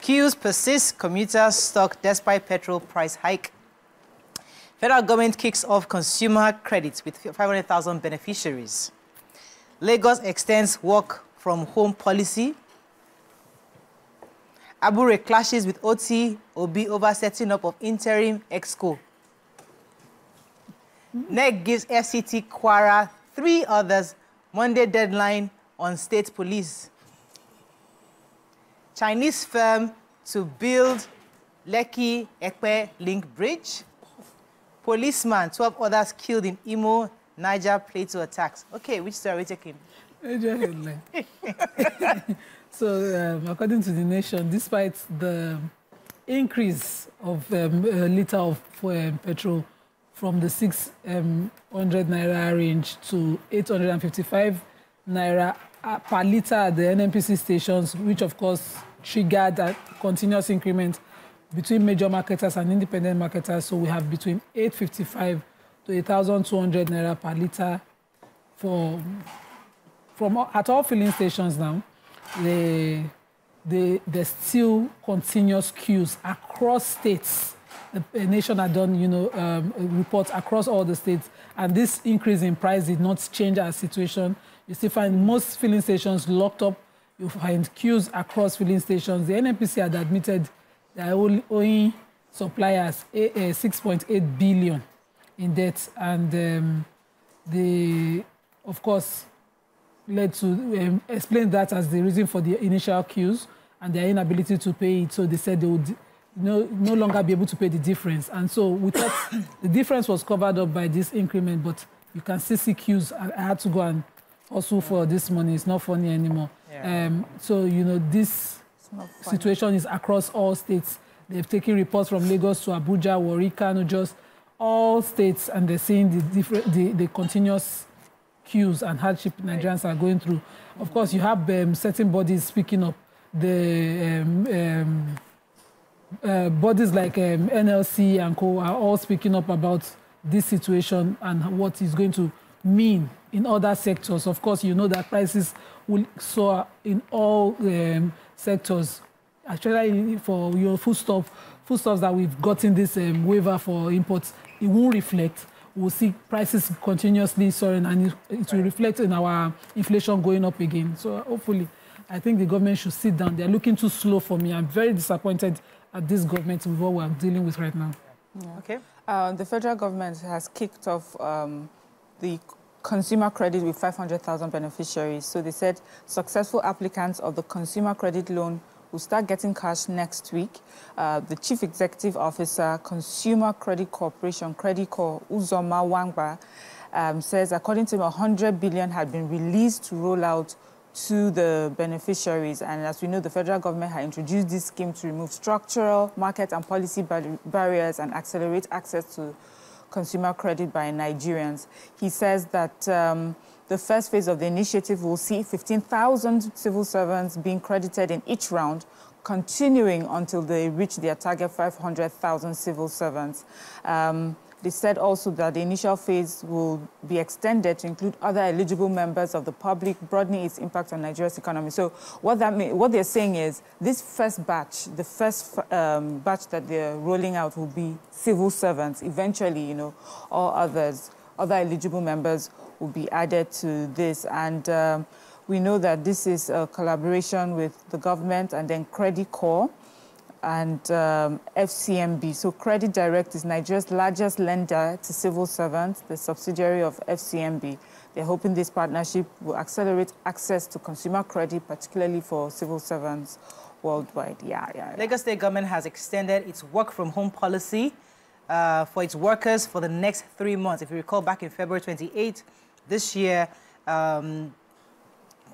Queues persist, commuters stuck despite petrol price hike. Federal government kicks off consumer credits with 500,000 beneficiaries. Lagos extends work from home policy. Abure clashes with Otti Obi over setting up of interim exco. NEC gives FCT Kwara three others Monday deadline on state police. Chinese firm to build Lekki Epe link bridge. Policeman, 12 others killed in Imo, Niger Plateau attacks. Okay, which story are we taking? so, um, according to the nation, despite the increase of um, a liter of um, petrol from the 600 um, naira range to 855 naira per liter at the NNPC stations, which of course triggered a continuous increment between major marketers and independent marketers. So we have between 855 to 8,200 naira per liter for from at all filling stations now. The, the, there's still continuous queues across states. The nation had done, you know, um, reports across all the states, and this increase in price did not change our situation. You still find most filling stations locked up. You find queues across filling stations. The NNPC had admitted they are owing suppliers 6.8 billion in debt, and um, the, of course, led to um, explain that as the reason for the initial queues and their inability to pay it. So they said they would no, no longer be able to pay the difference. And so we thought the difference was covered up by this increment, but you can see queues. I, I had to go and also for this money. It's not funny anymore. Yeah. Um, so, you know, this situation is across all states. They've taken reports from Lagos to Abuja, Warri, Kano, just all states, and they're seeing the, different, the, the continuous queues and hardship Nigerians are going through. Of course, you have um, certain bodies speaking up. The um, um, uh, bodies like um, NLC and co are all speaking up about this situation and what is going to mean in other sectors. Of course, you know that prices will soar in all um, sectors. Actually, for your foodstuff, foodstuffs that we've gotten this um, waiver for imports, it won't reflect. We'll see prices continuously soaring, and it, it will reflect in our inflation going up again. So hopefully, I think the government should sit down. They're looking too slow for me. I'm very disappointed at this government with what we're dealing with right now. Yeah. Okay. Uh, the federal government has kicked off um, the consumer credit with 500,000 beneficiaries. So they said successful applicants of the consumer credit loan will start getting cash next week. Uh, the Chief Executive Officer, Consumer Credit Corporation, Credit Corp, Uzoma Nwagba, um, says according to him, 100 billion had been released to roll out to the beneficiaries. And as we know, the federal government had introduced this scheme to remove structural, market and policy bar barriers and accelerate access to consumer credit by Nigerians. He says that um, the first phase of the initiative will see 15,000 civil servants being credited in each round, continuing until they reach their target 500,000 civil servants. Um, they said also that the initial phase will be extended to include other eligible members of the public, broadening its impact on Nigeria's economy. So what that mean, what they're saying is this first batch, the first um, batch that they're rolling out will be civil servants. Eventually, you know, all others, other eligible members will be added to this. And um, we know that this is a collaboration with the government and then Credit Corp and um, FCMB. So Credit Direct is Nigeria's largest lender to civil servants, the subsidiary of FCMB. They're hoping this partnership will accelerate access to consumer credit, particularly for civil servants worldwide. Yeah, yeah. yeah. Lagos State government has extended its work from home policy uh, for its workers for the next three months. If you recall, back in February 28 this year, um,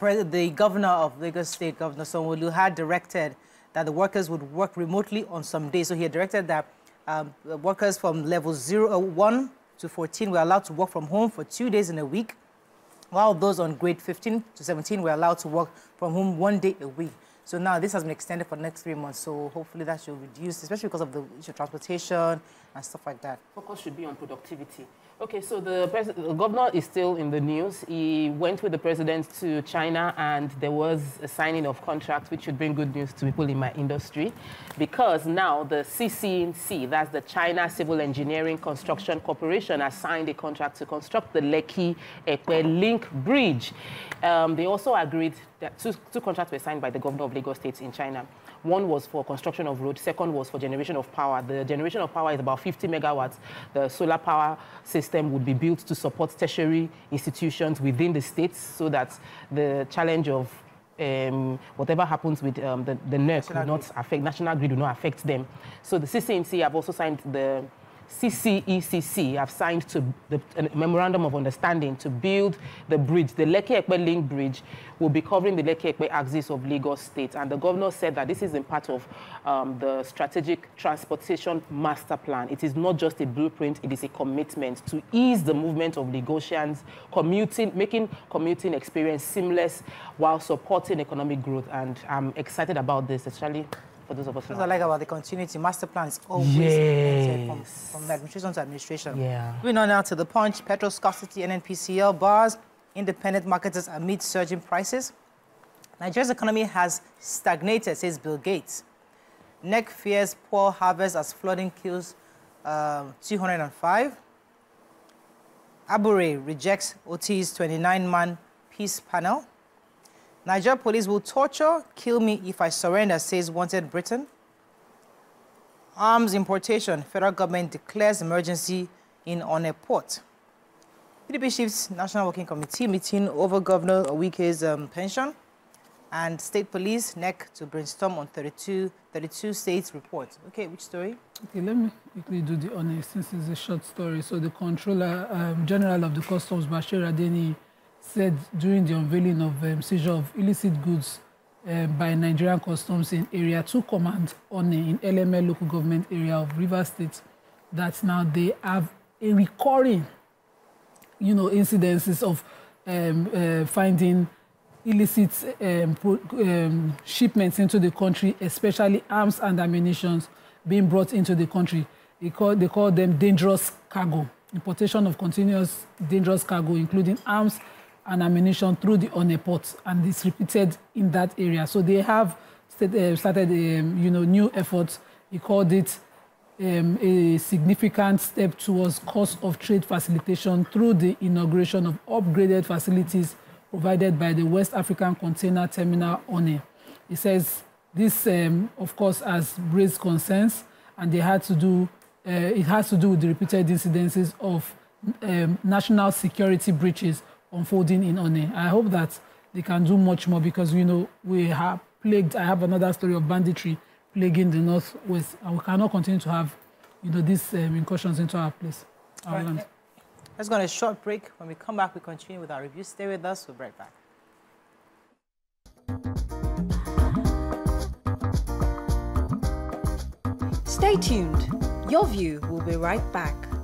the governor of Lagos State, Governor Sanwo-Olu, had directed that the workers would work remotely on some days. So he directed that um, workers from level 0, uh, 1 to 14 were allowed to work from home for two days in a week, while those on grade 15 to 17 were allowed to work from home one day a week. So now this has been extended for the next three months. So hopefully that should reduce, especially because of the issue of transportation and stuff like that. Focus should be on productivity. Okay, so the, the, governor is still in the news. He went with the president to China and there was a signing of contracts which should bring good news to people in my industry because now the CCNC, that's the China Civil Engineering Construction Corporation, has signed a contract to construct the Lekki Epe Link Bridge. Um, they also agreed that two, two contracts were signed by the governor of Lagos State in China. One was for construction of road, second was for generation of power. The generation of power is about 50 megawatts. The solar power system would be built to support tertiary institutions within the states so that the challenge of um, whatever happens with um, the, the NERC will not affect, national grid will not affect them. So the CCNC have also signed the CCECC have signed to the memorandum of understanding to build the bridge. The Lekki Epe link bridge will be covering the Lekki Epe axis of Lagos State. And the governor said that this is in part of um, the strategic transportation master plan. It is not just a blueprint, it is a commitment to ease the movement of Lagosians, commuting, making commuting experience seamless while supporting economic growth. And I'm excited about this, especially for those of us. What I like about the continuity master plan is always yes. from, from administration to administration. Yeah. Moving on now to the punch, petrol scarcity, NNPCL bars, independent marketers amid surging prices. Nigeria's economy has stagnated, says Bill Gates. NEC fears poor harvest as flooding kills um, 205. Abure rejects Otti's 29-man peace panel. Niger police will torture, kill me if I surrender, says wanted Briton. Arms importation, federal government declares emergency in Onne port. PDP chiefs National Working Committee meeting over Governor Wike's um, pension and state police NEC to brainstorm on 32, 32 states report. Okay, which story? Okay, let me quickly do the honest since it's a short story. So the Controller um, General of the Customs, Bashir Adeniyi, said during the unveiling of um, seizure of illicit goods uh, by Nigerian Customs in Area 2 Command on in Eleme local government area of River State that now they have a recurring, you know, incidences of um, uh, finding illicit um, um, shipments into the country, especially arms and ammunition being brought into the country. They call, they call them dangerous cargo, importation of continuous dangerous cargo, including arms and ammunition through the Onne port, and it's repeated in that area. So they have uh, started, um, you know, new efforts. He called it um, a significant step towards cost of trade facilitation through the inauguration of upgraded facilities provided by the West African Container Terminal Onne. He says this, um, of course, has raised concerns, and they had to do. Uh, it has to do with the repeated incidences of um, national security breaches unfolding in Onne. I hope that they can do much more because, you know, we have plagued, I have another story of banditry plaguing the Northwest, and we cannot continue to have, you know, these um, incursions into our place, our right. land. Let's go on a short break. When we come back, we continue with our review. Stay with us. We'll be right back. Stay tuned. Your view will be right back.